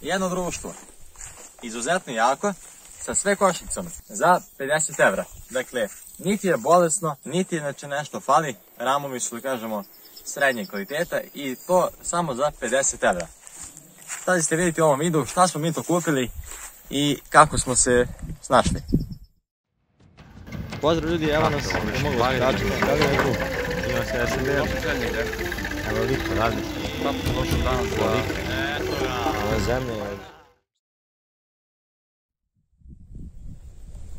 jedno društvo, izuzetno jako, sa sve košnicom, za 50 evra. Dakle, niti je bolesno, niti je znači, nešto fali, ramovi su, da kažemo, srednje kvaliteta i to samo za 50 evra. Sada ćete vidjeti u ovom videu šta smo mi to kupili i kako smo se snašli. Pozdrav ljudi, evo nas, ne mogu skračiti, da li je tu? Ima se SND. Evo Viko, radi. Kako smo došli danas za... Ove zemlje.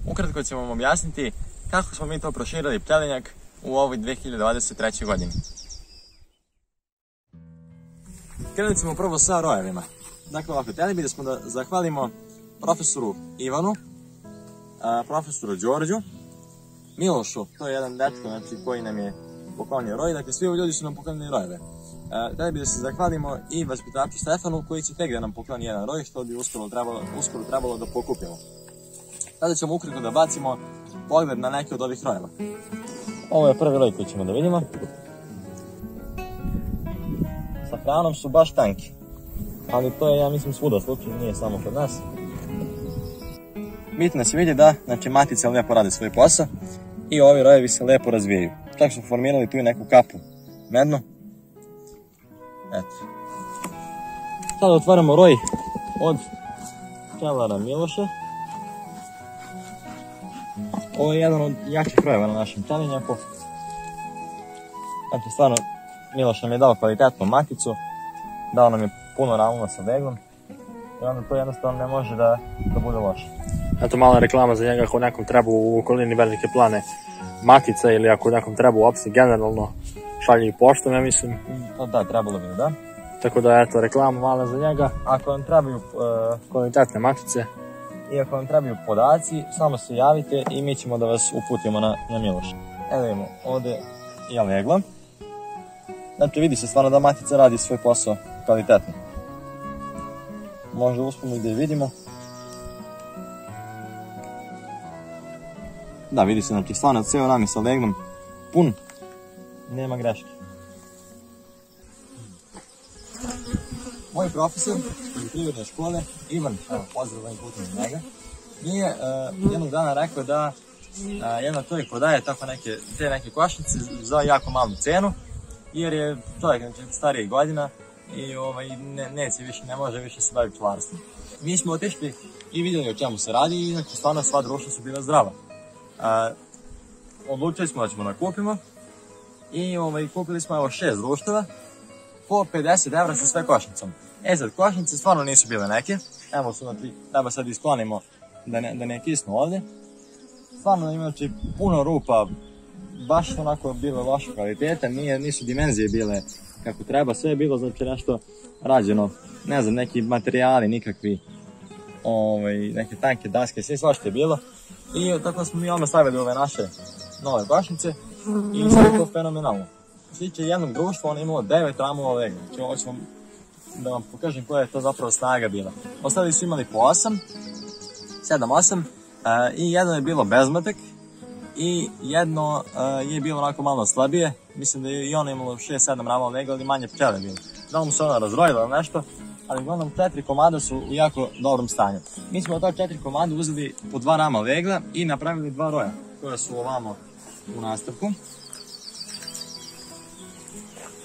Ukratko ćemo vam objasniti kako smo mi to proširili pčelinjak u ovoj 2023. godini. Krenuli ćemo prvo sa rojevima. Dakle, ovako, htjeli bi da smo da zahvalimo profesoru Ivanu, profesoru Đorđu, Milošu, to je jedan dečko znači, koji nam je poklonio roj, dakle svi ovi ljudi su nam poklonili rojeve. Htjeli bi da se zahvalimo i vaspitaču Stefanu koji će tek da nam pokloni jedan roj, što bi uskoro trebalo, uskoro trebalo da pokupimo. Sada ćemo ukratko da bacimo pogled na neke od ovih rojeva. Ovo je prvi roj koji ćemo da vidimo. Sa hranom su baš tanki. Ali to je, ja mislim, svuda slučaj, nije samo kod nas. Bitno se vidi da, znači, matice lepo rade svoj posao i ovi rojevi se lepo razvijaju. Čak su formirali tu i neku kapu mednu. Eto. Sada otvaramo roj od pčelara Miloša. Ovo je jedan od jakih rojeva na našem pčelinjaku. Znači, stvarno, Miloš nam je dao kvalitetnu maticu, dao nam je puno ramuna sa veglom i onda to jednostavno ne može da, da bude loše. Eto mala reklama za njega ako nekom treba u okolini velike plane matica ili ako nekom treba uopšte generalno šalje i poštom, ja mislim. To da, trebalo bi da. Tako da eto, reklama mala za njega. Ako vam trebaju uh, Kvalitetne matice. i ako vam trebaju podaci, samo se javite i mi ćemo da vas uputimo na, na Miloša. Evo vidimo, ovde je leglo. Znači vidi se stvarno da matica radi svoj posao kvalitetno. Možda uspemo i da je vidimo. Da, vidi se, znači stvarno ceo ram je sa leglom pun, nema greške. Moj profesor poljoprivredne škole, Ivan, evo, pozdrav ovim putem za njega, mi je uh, jednog dana rekao da uh, jedan čovjek prodaje tako neke, te neke košnice za jako malu cenu, jer je čovjek znači, starijih godina i ovaj, ne, neće više, ne može više se baviti pčelarstvom. Mi smo otišli i vidjeli o čemu se radi i znači stvarno sva društva su bila zdrava. Uh, odlučili smo da ćemo da kupimo i ovaj, kupili smo šest društava po 50 evra sa sve košnicom. E sad, košnice stvarno nisu bile neke, evo su, znači, treba sad isklonimo da ne, da ne kisnu ovde. Stvarno ima znači, puno rupa, baš onako bilo loše kvaliteta, nije, nisu dimenzije bile kako treba, sve je bilo znači nešto rađeno, ne znam, neki materijali nikakvi, ovaj, neke tanke daske, sve svašta je bilo. I tako smo mi odmah stavili ove naše nove bašnice i sve je to fenomenalno. Tiče jednog društva, ono je imalo 9 ramova lega. Znači ovo ću vam da vam pokažem koja je to zapravo snaga bila. Ostali su imali po 8, 7, 8 uh, i jedno je bilo bezmatek i jedno uh, je bilo onako malo slabije. Mislim da je i ono imalo 6-7 ramova lega, ali manje pčele bilo. Da mu se ona razrojila nešto, ali uglavnom četiri komada su u jako dobrom stanju. Mi smo od ta četiri komada uzeli po dva rama legla i napravili dva roja, koja su ovamo u nastavku.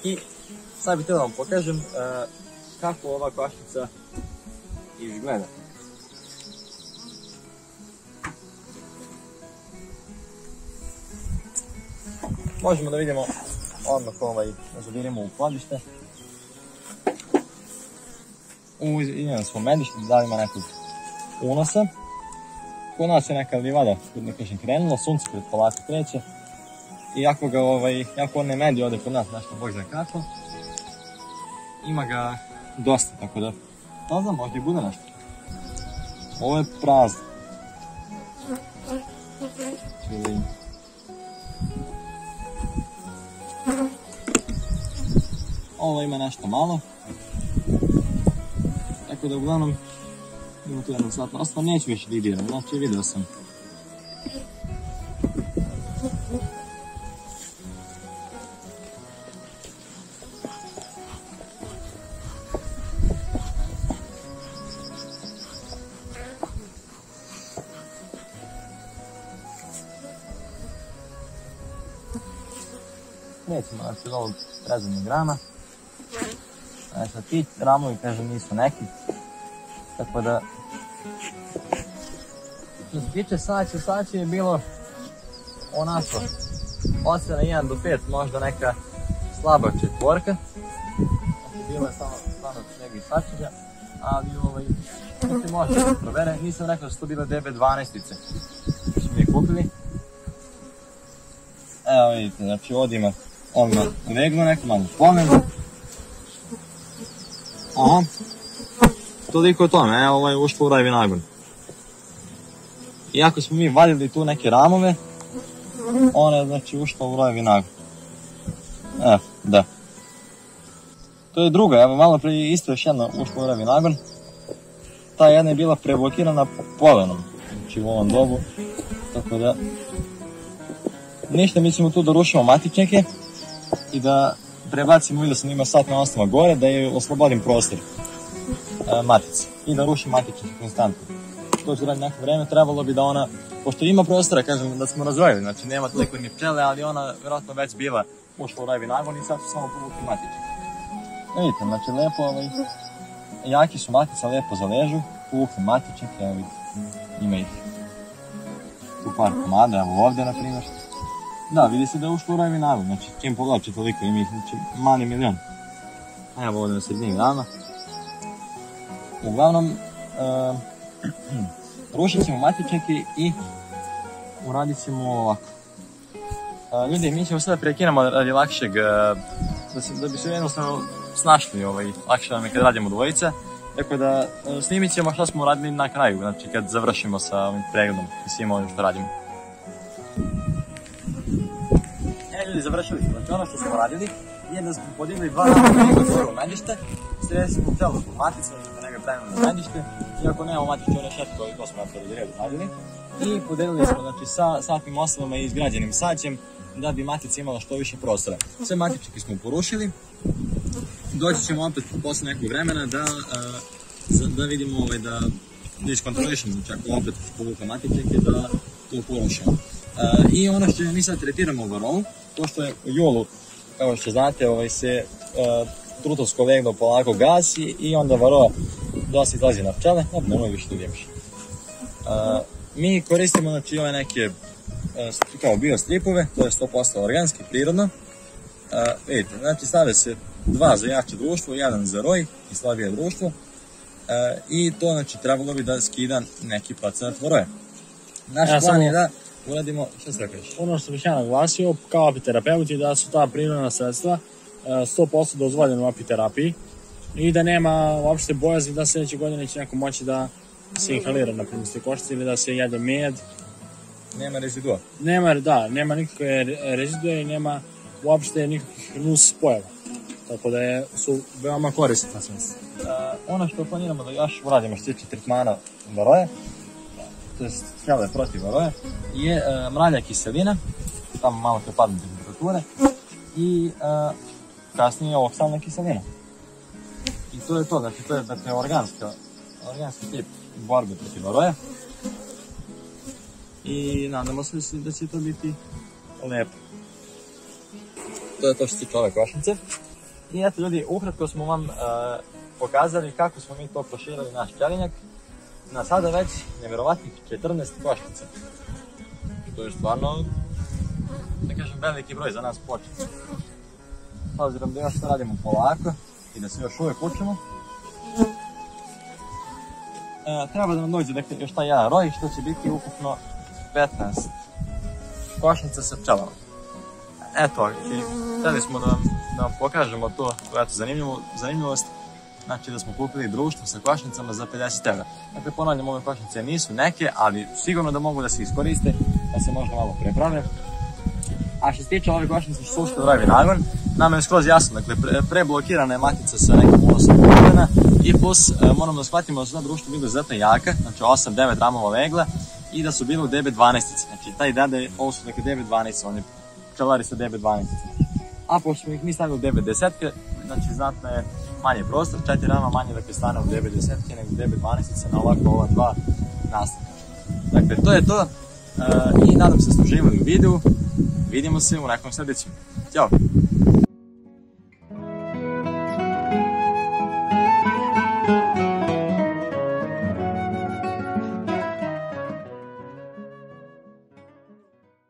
I sad bih da vam pokažem uh, kako ova košnica izgleda. Možemo da vidimo odmah ovaj, da zavirimo u kladište. U, imali smo medište, da li ima nekog unosa. Kod nas je neka livada, da kažem, krenula, sunce pred polako kreće. Iako ga, ovaj, jako on ne medi ovde kod nas, nešto bog zna kako. Ima ga dosta, tako da, ne znam, možda i bude nešto. Ovo je prazno. Ovo ima nešto malo. Tako da uglavnom Minutu jednog sata. Osta neću više vidio, znači vidio sam. Nećemo znači ovog razumnih grama. Znači, ti ramovi, kažem, nisu neki. Tako da... Što se tiče saće, saće je bilo onako ocena 1 do 5, možda neka slaba četvorka. Znači bilo je samo stvarno snega i sačinja, ali ovaj, se može da se provere. Nisam rekao da su to bile DB12-ice koje smo mi kupili. Evo vidite, znači ovdje ima ovdje reglo neko malo spomen. Aha. Toliko o tome, evo ušlo u raj vinagon. Iako smo mi vadili tu neke ramove, ona je znači ušla u raj vinagon. Evo, da. To je druga, evo malo prije isto još jedna ušla u raj vinagon. Ta jedna je bila preblokirana polenom, znači u ovom dobu. Tako da, ništa, mi ćemo tu da rušimo matičnjake i da prebacimo ili sam ima sat na osnova gore, da je oslobodim prostor e, matice i da rušim matičnjake konstantno. To će raditi neko vreme, trebalo bi da ona, pošto ima prostora, kažem da smo razvojili, znači nema toliko ni pčele, ali ona vjerojatno već bila ušla u rajvi nagon i sad su samo povukli matičnjake. Vidite, znači lepo, ovaj, jaki su matice, lepo zaležu, povukli matičnjake, evo vidite, ima ih tu par komada, evo ovdje na primjer. Da, vidi se da je ušlo u raj vinaru, znači čim pogledate toliko ima ih, znači mali milion. Evo ovdje na sredini grana. Uglavnom, uh, rušit ćemo matičnjake i uradit ćemo ovako. Uh, ljudi, mi ćemo sada prekinemo radi lakšeg, uh, da, se, da bi se jednostavno snašli, ovaj, lakše nam je kad radimo dvojice. Tako da snimit ćemo šta smo uradili na kraju, znači kad završimo sa ovim pregledom i svim ovim što radimo. E, završili smo. Znači ono što smo radili je da smo podigli dva neko svoje metište, sredili smo celu maticu, ne pravimo na metište, iako nemamo matište one šetke koji to smo napravili redu radili. I podelili smo znači, sa satnim osnovama i izgrađenim saćem da bi matica imala što više prostora. Sve matičke smo porušili, doći ćemo opet posle nekog vremena da, da vidimo ovaj, da, da iskontrolišemo čak opet povuka matičke da to porušimo. I ono što mi sad tretiramo varovu, to što je u julu, kao što znate, ovaj, se trutovsko legno polako gasi i onda varova dosta izlazi na pčele, no, nemoj više tu. Uh, mi koristimo znači, ove neke uh, kao bio stripove, to je 100% organski, prirodno. Vidite, znači stave se dva za jače društvo, jedan za roj i slabije društvo. E, I to znači trebalo bi da skida neki procenat voroje. Naš Ja plan samo- je da uradimo, šta se kažeš? Ono što bih ja naglasio, kao apiterapeuti, da su ta prirodna sredstva e, 100% dozvoljena u apiterapiji i da nema uopšte bojazni da sledeće godine će neko moći da se inhalira, na primjer, stekošci ili da se jede med. Nema rezidua. Nema, da, nema nikakve re- rezidue i nema uopšte nikakvih nus pojava. Tako da je, su veoma korisne ta. E, ono što planiramo da još uradimo što tiče tretmana varoje, to je skale protiv varoje, je e, mralja kiselina, tamo malo kad padne temperature, i e, kasnije oksalna kiselina. To je to, znači to je dakle, organska, organski tip borbe protiv varoje. I nadamo se da će- to biti lepo. To je to što se tiče ove košnice. I eto ljudi, ukratko smo vam e, pokazali kako smo mi to proširili naš pčelinjak na sada već nevjerovatnih 14 košnica. To je stvarno, da kažem, veliki broj za nas počet. S obzirom da još to radimo polako i da se još uvijek učimo, e, treba da nam dođe dakle, još taj jedan roj, što će biti ukupno 15 košnica sa pčelama. Eto, i hteli smo da vam, pokažemo to, to eto, zanimljivo, zanimljivost, znači da smo kupili društvo sa košnicama za 50 evra. Dakle, ponavljam, ove košnice nisu neke, ali sigurno da mogu da se iskoriste, da se možda malo preprave. A što se tiče ove košnice što su ušle u Ravi Nagon, nama je skroz jasno, dakle, pre, preblokirana je matica sa nekim unosom polena i plus e, moramo da shvatimo da su ta društva bila izuzetno jaka, znači 8-9 ramova legla i da su bile u DB12, znači taj da je, ovo su dakle DB12, oni pčelari sa DB12. A pošto smo ih mi stavili u DB10, znači znatno je manje prostor, četiri rama manje dakle stane u DB10 nego u DB12 na ovako ova dva nastavka. Dakle, to je to. E, I nadam se da ste uživali u videu. Vidimo se u nekom sljedećem. Ćao!